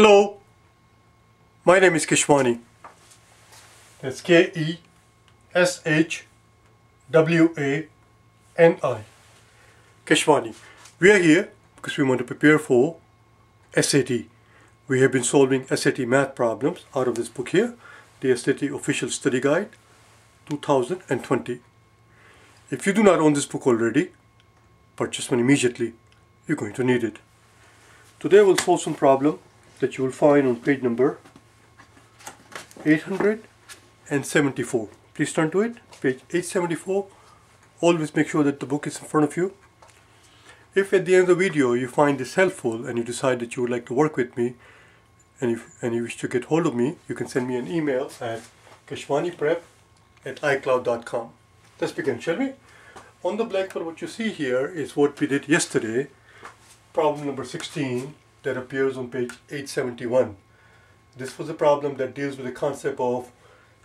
Hello, my name is Keshwani. That's K-E-S-H-W-A-N-I. Keshwani. We are here because we want to prepare for SAT. We have been solving SAT math problems out of this book here, the SAT Official Study Guide 2020. If you do not own this book already, purchase one immediately. You're going to need it. Today we'll solve some problem that you will find on page number 874. Please turn to it, page 874. Always make sure that the book is in front of you. If at the end of the video you find this helpful and you decide that you would like to work with me and, if, and you wish to get hold of me, you can send me an email at keshwaniprep at icloud.com. Let's begin, shall we? On the blackboard what you see here is what we did yesterday, problem number 16 that appears on page 871. This was a problem that deals with the concept of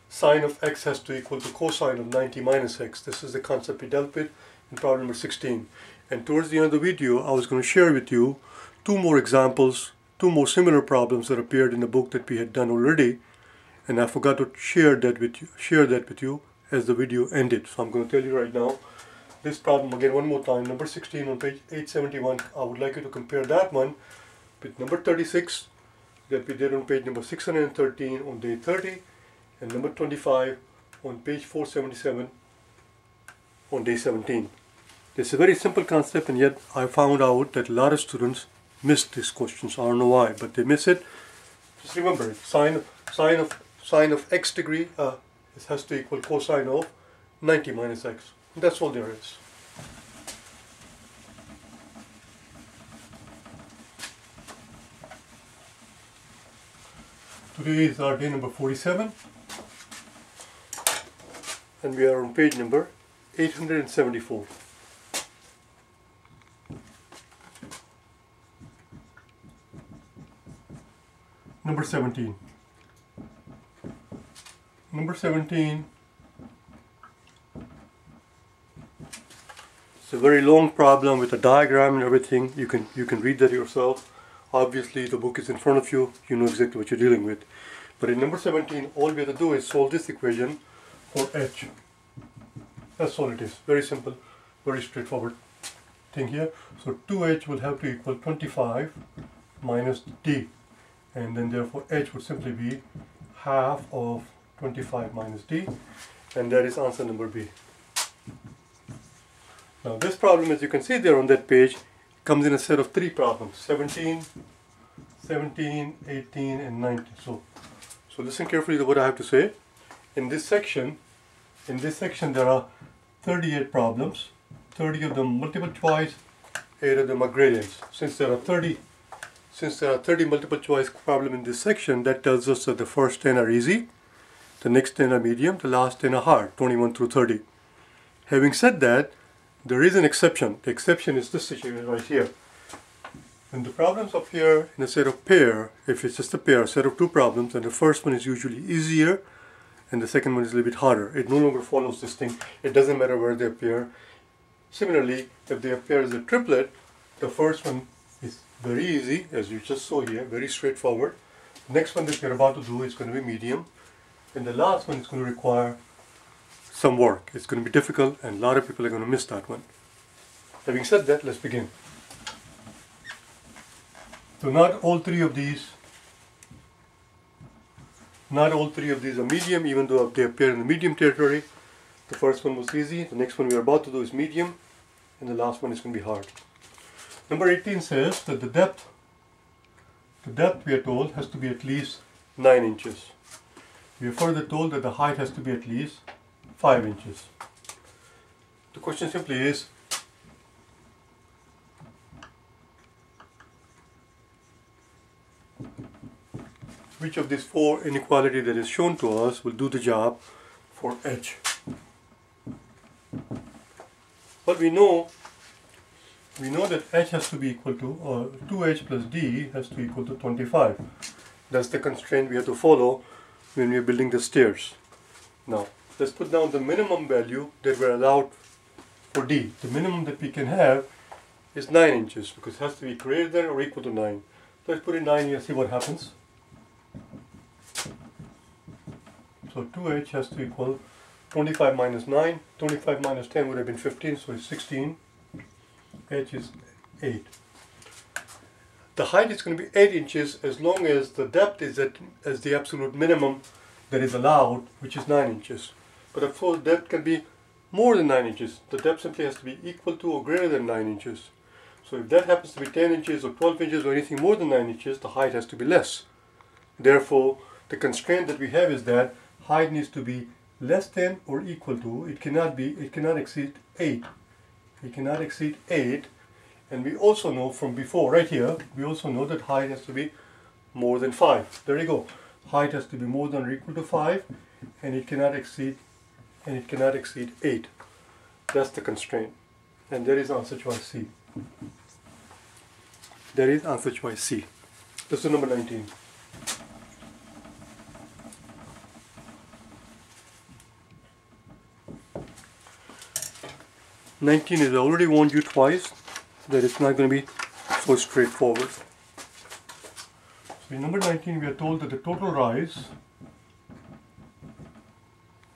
sine of x has to equal to cosine of 90 minus x. This is the concept we dealt with in problem number 16. And towards the end of the video, I was going to share with you two more examples, two more similar problems that appeared in the book that we had done already. And I forgot to share that with you, share that with you as the video ended. So I'm going to tell you right now this problem again one more time. Number 16 on page 871. I would like you to compare that one with number 36 that we did on page number 613 on day 30 and number 25 on page 477 on day 17. This is a very simple concept and yet I found out that a lot of students miss these questions. I don't know why, but they miss it. Just remember it. Sine, sine, of, sine of x degree uh, this has to equal cosine of 90 minus x. That's all there is. Today is our day number 47 and we are on page number 874. Number 17. Number 17 It's a very long problem with a diagram and everything. You can you can read that yourself. Obviously the book is in front of you. You know exactly what you're dealing with. But in number 17, all we have to do is solve this equation for h. That's all it is. Very simple, very straightforward thing here. So 2h will have to equal 25 minus d. And then therefore h would simply be half of 25 minus d. And that is answer number B. Now this problem as you can see there on that page comes in a set of three problems 17, 17, 18 and 19. So, so listen carefully to what I have to say. In this section, in this section there are 38 problems, 30 of them multiple choice, 8 of them are grid-ins. Since there are 30 since there are 30 multiple choice problem in this section, that tells us that the first 10 are easy, the next 10 are medium, the last 10 are hard, 21 through 30. Having said that, there is an exception. The exception is this situation right here. When the problems appear in a set of pair, if it's just a pair, a set of two problems, then the first one is usually easier and the second one is a little bit harder. It no longer follows this thing. It doesn't matter where they appear. Similarly, if they appear as a triplet, the first one is very easy, as you just saw here, very straightforward. The next one that we're about to do is going to be medium. And the last one is going to require some work. It's going to be difficult and a lot of people are going to miss that one. Having said that, let's begin. So not all three of these, not all three of these are medium, even though they appear in the medium territory. The first one was easy, the next one we are about to do is medium, and the last one is going to be hard. Number 18 says that the depth, the depth we are told has to be at least 9 inches. We are further told that the height has to be at least 5 inches. The question simply is, which of these four inequality that is shown to us will do the job for h? Well, we know we know that h has to be equal to, uh, or 2h plus d has to be equal to 25. That's the constraint we have to follow when we are building the stairs. Now, let's put down the minimum value that we're allowed for d. The minimum that we can have is 9 inches because it has to be greater than or equal to 9. Let's put in 9 here, see what happens. So 2h has to equal 25 minus 9. 25 minus 10 would have been 15, so it's 16. h is 8. The height is going to be 8 inches as long as the depth is at as the absolute minimum that is allowed, which is 9 inches. But of course depth can be more than 9 inches. The depth simply has to be equal to or greater than 9 inches. So if that happens to be 10 inches or 12 inches or anything more than 9 inches, the height has to be less. Therefore, the constraint that we have is that height needs to be less than or equal to, it cannot be, it cannot exceed 8. It cannot exceed 8. And we also know from before, right here, we also know that height has to be more than 5. There you go. Height has to be more than or equal to 5 and it cannot exceed and it cannot exceed 8. That's the constraint. And there is answer choice C. There is answer choice C. This is number 19. Nineteen is already warned you twice that it's not going to be so straightforward. So in number 19 we are told that the total rise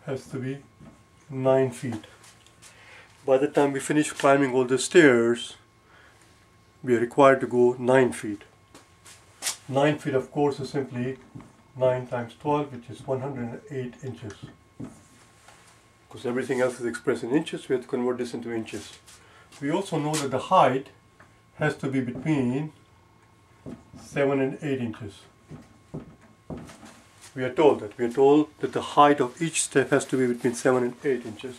has to be 9 feet. By the time we finish climbing all the stairs, we are required to go 9 feet. 9 feet of course is simply 9 times 12 which is 108 inches. Because everything else is expressed in inches, we have to convert this into inches. We also know that the height has to be between 7 and 8 inches. We are told that. We are told that the height of each step has to be between 7 and 8 inches.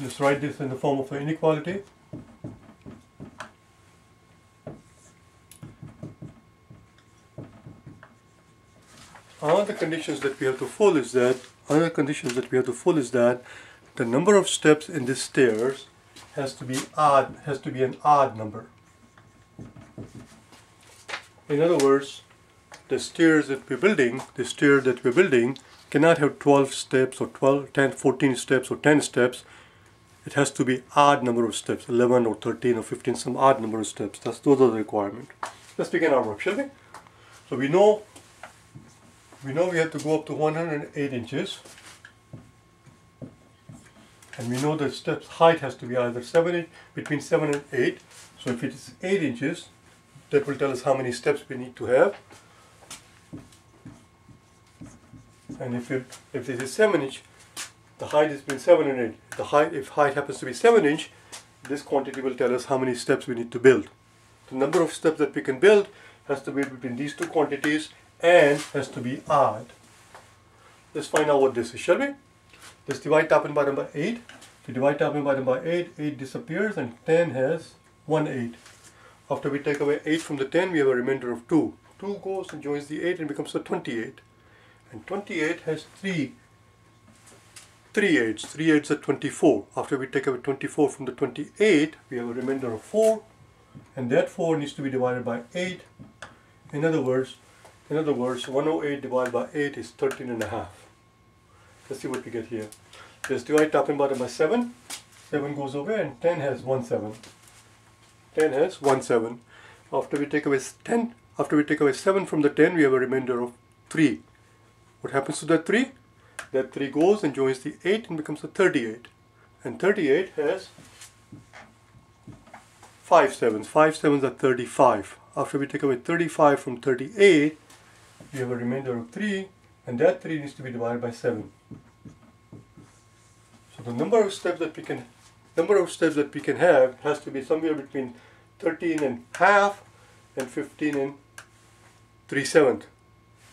Let's write this in the form of an inequality. Another conditions that we have to follow is that another conditions that we have to follow is that the number of steps in this stairs has to be odd has to be an odd number. In other words, the stairs that we're building, the stair that we're building cannot have 12 steps or 12, 10, 14 steps or 10 steps. It has to be odd number of steps, 11 or 13 or 15, some odd number of steps. That's those are the requirement. Let's begin our work, shall we? So we know we know we have to go up to 108 inches and we know the steps height has to be either 7 between 7 and 8 so if it is 8 inches that will tell us how many steps we need to have and if it if it is 7 inch the height has been 7 and 8 the height if height happens to be 7 inch this quantity will tell us how many steps we need to build the number of steps that we can build has to be between these two quantities and has to be odd. Let's find out what this is, shall we? Let's divide top and bottom by 8. If we divide top and bottom by 8, 8 disappears and 10 has 1 8. After we take away 8 from the 10, we have a remainder of 2. 2 goes and joins the 8 and becomes a 28. And 28 has 3 3 8s. 3 8s are 24. After we take away 24 from the 28, we have a remainder of 4. And that 4 needs to be divided by 8. In other words, in other words, 108 divided by 8 is 13 and a half. Let's see what we get here. Let's divide top and bottom by 7. 7 goes away and 10 has 1 7. 10 has 1 7. After we take away 10, after we take away 7 from the 10, we have a remainder of 3. What happens to that 3? That 3 goes and joins the 8 and becomes a 38. And 38 has 5 sevens. 5 sevens are 35. After we take away 35 from 38, we have a remainder of 3 and that 3 needs to be divided by 7. So the number of steps that we can number of steps that we can have has to be somewhere between 13 and half and 15 and 3 seventh.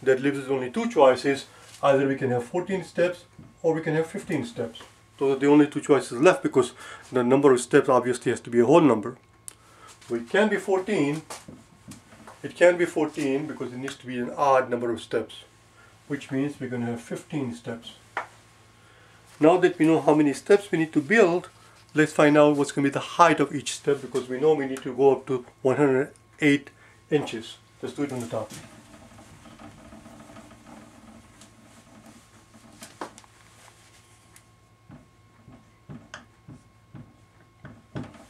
That leaves us only two choices. Either we can have 14 steps or we can have 15 steps. Are the only two choices left because the number of steps obviously has to be a whole number. So it can be 14 it can be 14 because it needs to be an odd number of steps, which means we're going to have 15 steps. Now that we know how many steps we need to build, let's find out what's going to be the height of each step because we know we need to go up to 108 inches. Let's do it on the top.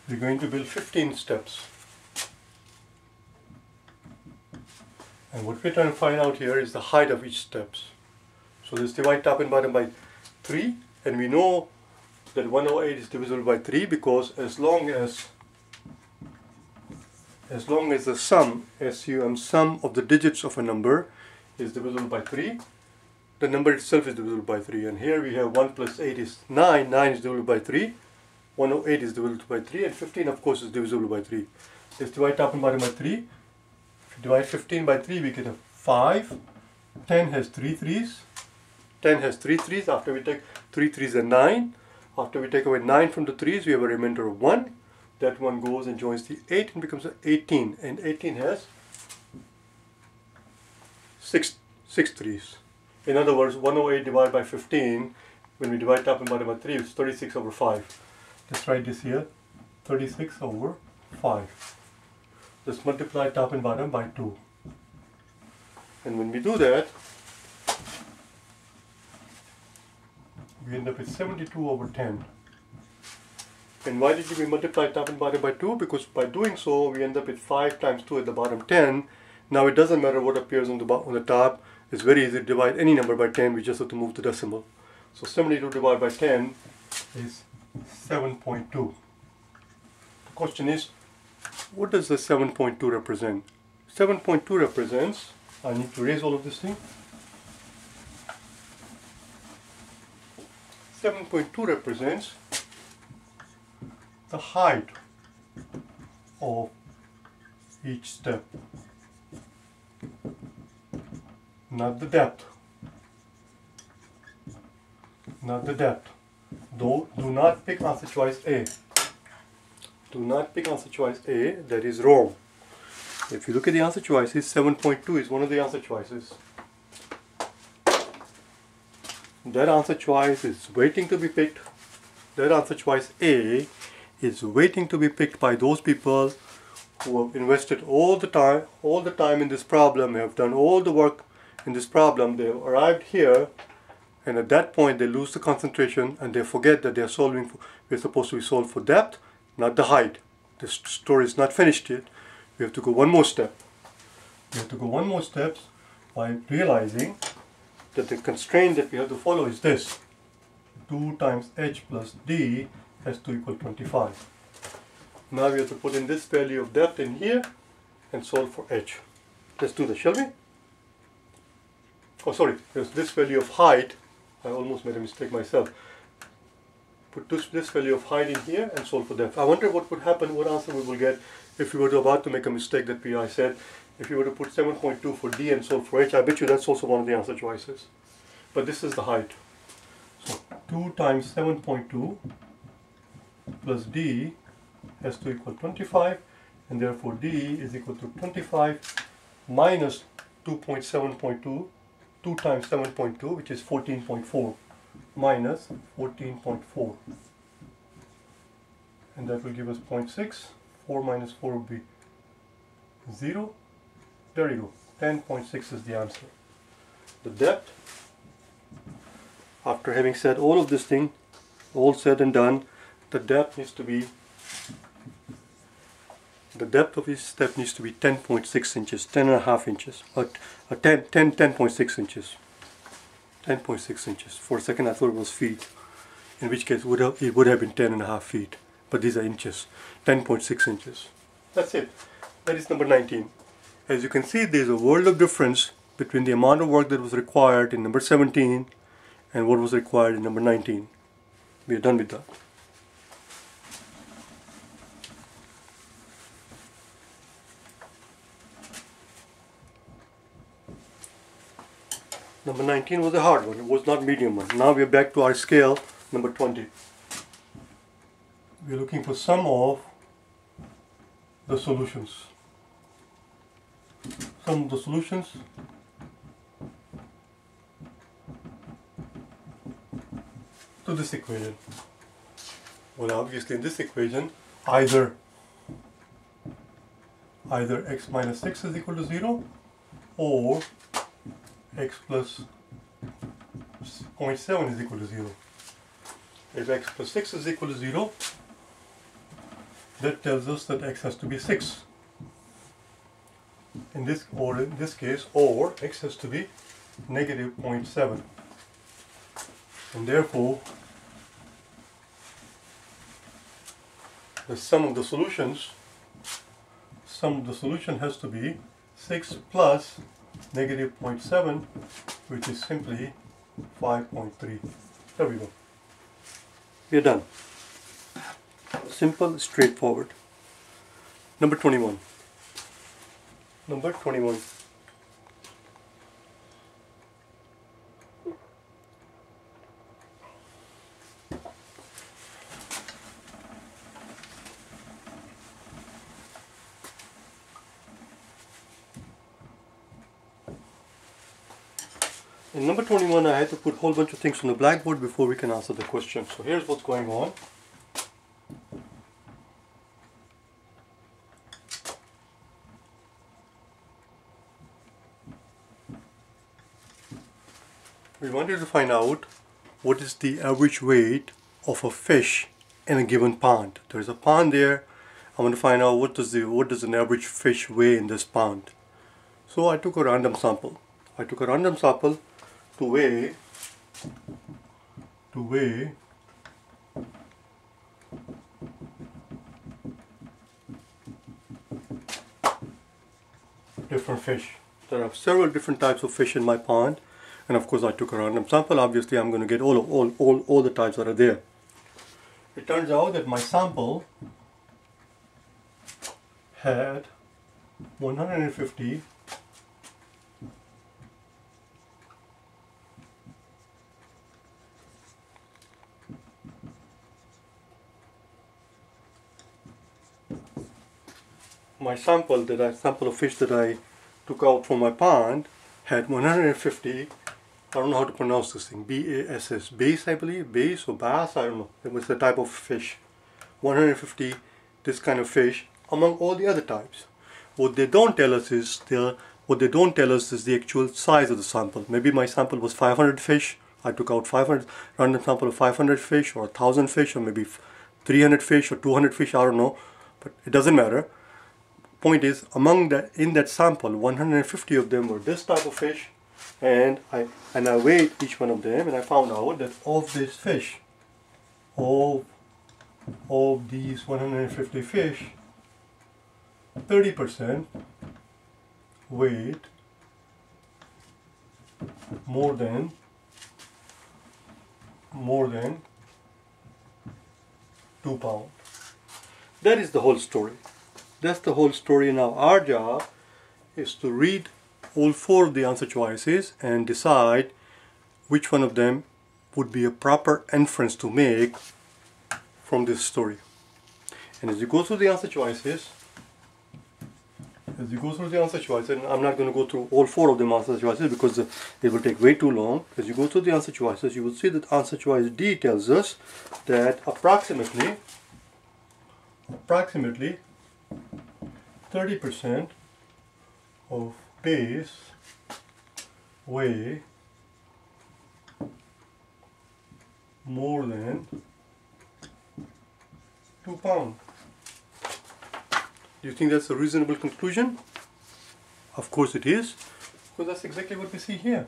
We're going to build 15 steps. And what we're trying to find out here is the height of each steps. So let's divide top and bottom by 3 and we know that 108 is divisible by 3 because as long as as long as the sum, SUM, sum of the digits of a number is divisible by 3, the number itself is divisible by 3. And here we have 1 plus 8 is 9, 9 is divisible by 3, 108 is divisible by 3, and 15 of course is divisible by 3. Let's divide top and bottom by 3. If you divide 15 by 3, we get a 5. 10 has 3 threes. 10 has 3 threes. After we take 3 threes and 9. After we take away 9 from the threes, we have a remainder of 1. That one goes and joins the 8 and becomes 18. And 18 has 6, six threes. In other words, 108 divided by 15, when we divide top and bottom by 3, it's 36 over 5. Let's write this here, 36 over 5. Let's multiply top and bottom by 2. And when we do that, we end up with 72 over 10. And why did we multiply top and bottom by 2? Because by doing so, we end up with 5 times 2 at the bottom, 10. Now it doesn't matter what appears on the, on the top. It's very easy to divide any number by 10. We just have to move the decimal. So 72 divided by 10 is 7.2. The question is, what does the 7.2 represent? 7.2 represents, I need to erase all of this thing. 7.2 represents the height of each step, not the depth. Not the depth. Though, do not pick answer choice A. Do not pick answer choice A, that is wrong. If you look at the answer choices, 7.2 is one of the answer choices. That answer choice is waiting to be picked. That answer choice A is waiting to be picked by those people who have invested all the time, all the time in this problem, have done all the work in this problem. They have arrived here, and at that point they lose the concentration and they forget that they are solving. For, we're supposed to be solved for depth, not the height. The story is not finished yet. We have to go one more step. We have to go one more step by realizing that the constraint that we have to follow is this. 2 times h plus d has to equal 25. Now we have to put in this value of depth in here and solve for h. Let's do that, shall we? Oh, sorry, there's this value of height. I almost made a mistake myself. Put this, this value of height in here and solve for depth. I wonder what would happen, what answer we will get if we were to about to make a mistake that I said. If you were to put 7.2 for d and solve for h, I bet you that's also one of the answer choices. But this is the height. So 2 times 7.2 plus d has to equal 25 and therefore d is equal to 25 minus 2.7.2 2 times 7.2 which is 14.4 minus 14.4 and that will give us 0.6 4 minus 4 would be 0 there you go. 10.6 is the answer. The depth after having said all of this thing all said and done the depth needs to be the depth of each step needs to be 10.6 inches 10 and a half inches or uh, 10 10 10.6 inches. 10.6 inches. For a second I thought it was feet in which case would have, it would have been 10 and a half feet but these are inches. 10.6 inches. That's it. That is number 19 as you can see there's a world of difference between the amount of work that was required in number 17 and what was required in number 19 we are done with that Number 19 was a hard one, it was not medium one. Now we are back to our scale, number 20. We are looking for sum of the solutions. Sum of the solutions to this equation. Well obviously in this equation either either x minus 6 is equal to 0 or x plus 0.7 is equal to 0. If x plus 6 is equal to 0, that tells us that x has to be 6. in this or in this case or x has to be negative 0.7 and therefore the sum of the solutions sum of the solution has to be 6 plus negative 0.7 which is simply 5.3 there we go. We're done. Simple straightforward. Number 21 number 21 In number 21 I had to put a whole bunch of things on the blackboard before we can answer the question. So here's what's going on. We wanted to find out what is the average weight of a fish in a given pond. There's a pond there. I want to find out what does the what does an average fish weigh in this pond. So I took a random sample. I took a random sample to weigh weigh different fish. There are several different types of fish in my pond and of course I took a random sample obviously I'm going to get all, of, all, all, all the types that are there. It turns out that my sample had 150 my sample that I sample of fish that I took out from my pond had 150 I don't know how to pronounce this thing B-A-S-S bass I believe bass or bass I don't know. It was the type of fish. 150 this kind of fish among all the other types. What they don't tell us is the what they don't tell us is the actual size of the sample. Maybe my sample was 500 fish I took out 500 random sample of 500 fish or 1000 fish or maybe 300 fish or 200 fish I don't know. But it doesn't matter point is among that in that sample 150 of them were this type of fish and I and I weighed each one of them and I found out that of this fish of of these 150 fish 30% weighed more than more than 2 pounds. That is the whole story that's the whole story. Now our job is to read all four of the answer choices and decide which one of them would be a proper inference to make from this story. And as you go through the answer choices, as you go through the answer choices, and I'm not going to go through all four of the answer choices because it will take way too long. As you go through the answer choices, you will see that answer choice D tells us that approximately, approximately 30% of base weigh more than 2 pounds. Do you think that's a reasonable conclusion? Of course it is, because that's exactly what we see here.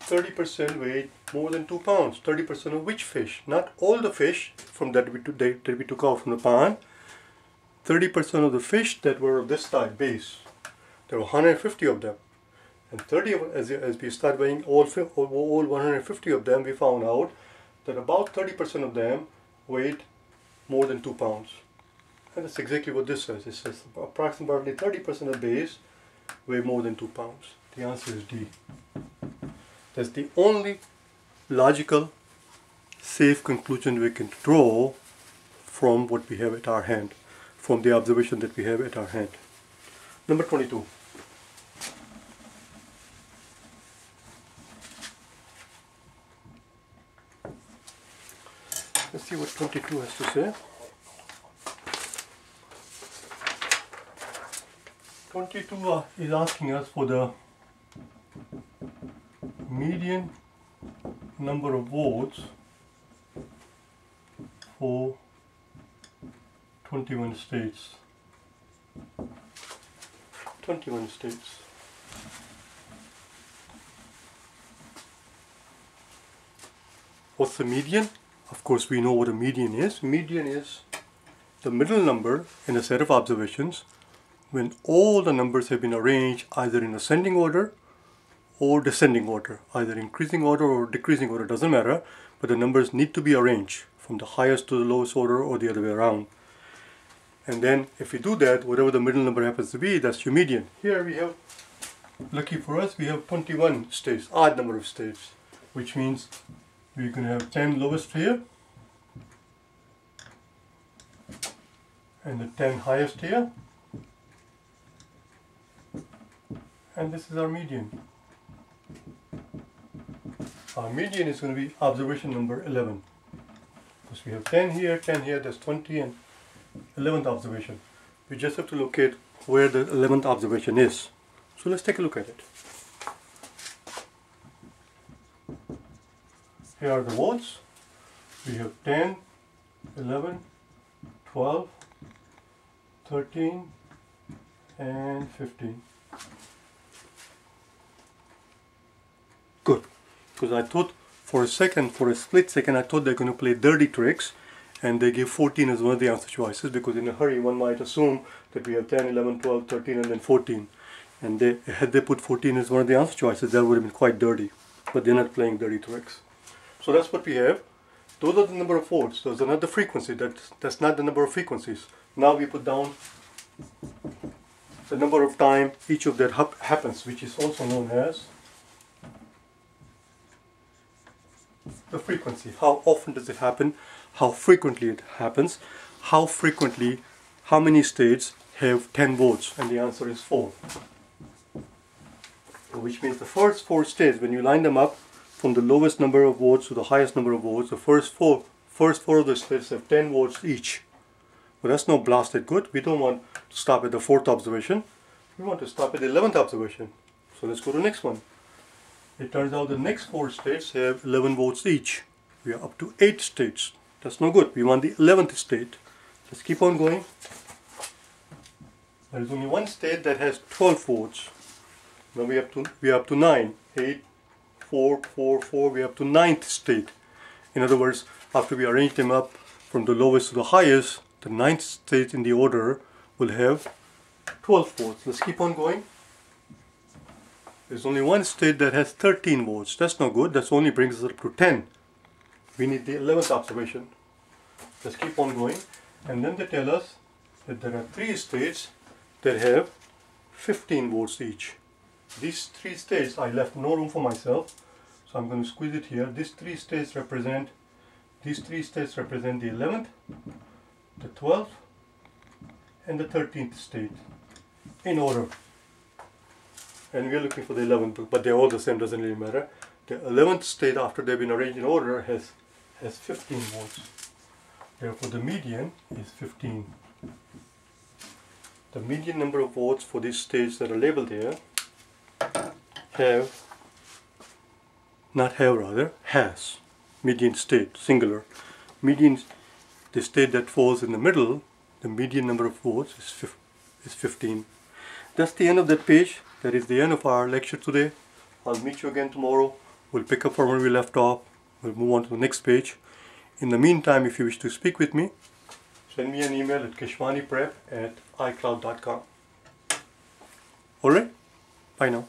30% weight more than 2 pounds. 30% of which fish? Not all the fish from that we, that we took out from the pond, 30% of the fish that were of this type base. There were 150 of them. And 30 of, as, as we start weighing all, all 150 of them, we found out that about 30% of them weighed more than 2 pounds. And that's exactly what this says. It says approximately 30% of base weigh more than 2 pounds. The answer is D. That's the only logical, safe conclusion we can draw from what we have at our hand from the observation that we have at our hand. Number 22. Let's see what 22 has to say. 22 uh, is asking us for the median number of votes for 21 states. 21 states. What's the median? Of course we know what a median is. Median is the middle number in a set of observations when all the numbers have been arranged either in ascending order or descending order, either increasing order or decreasing order, doesn't matter, but the numbers need to be arranged from the highest to the lowest order or the other way around. And then if we do that, whatever the middle number happens to be, that's your median. Here we have, lucky for us, we have 21 states, odd number of states, which means we're going to have 10 lowest here, and the 10 highest here, and this is our median. Our median is going to be observation number 11. Because we have 10 here, 10 here, that's 20 and 11th observation. We just have to locate where the 11th observation is. So let's take a look at it. Here are the votes. We have 10, 11, 12, 13, and 15. Good. Because I thought for a second, for a split second, I thought they're going to play dirty tricks and they give 14 as one of the answer choices because in a hurry one might assume that we have 10, 11, 12, 13 and then 14. And they, had they put 14 as one of the answer choices, that would have been quite dirty. But they're not playing dirty tricks. So that's what we have. Those are the number of votes. Those are not the frequency. That's, that's not the number of frequencies. Now we put down the number of time each of that happens, which is also known as the frequency. How often does it happen? How frequently it happens? How frequently, how many states have 10 votes? And the answer is 4. Which means the first 4 states, when you line them up from the lowest number of votes to the highest number of votes, the first 4, first four of the states have 10 votes each. But that's no blasted good. We don't want to stop at the fourth observation. We want to stop at the 11th observation. So let's go to the next one. It turns out the next four states have 11 votes each. We are up to 8 states. That's no good. We want the 11th state. Let's keep on going. There is only one state that has 12 votes. Now we have to we are up to 9. 8, 4, 4, 4. We are up to ninth state. In other words, after we arrange them up from the lowest to the highest, the ninth state in the order will have 12 votes. Let's keep on going. There's only one state that has 13 votes. That's no good. That only brings us up to 10. We need the 11th observation. Let's keep on going. And then they tell us that there are three states that have 15 votes each. These three states, I left no room for myself. So I'm going to squeeze it here. These three states represent, these three states represent the 11th, the 12th, and the 13th state in order and we're looking for the 11th but they're all the same doesn't really matter the 11th state after they've been arranged in order has has 15 votes therefore the median is 15 the median number of votes for these states that are labeled here have not have rather has median state singular median the state that falls in the middle the median number of votes is, is 15 that's the end of that page that is the end of our lecture today. I'll meet you again tomorrow. We'll pick up from where we left off. We'll move on to the next page. In the meantime, if you wish to speak with me, send me an email at keshwaniprep at icloud.com. Alright? Bye now.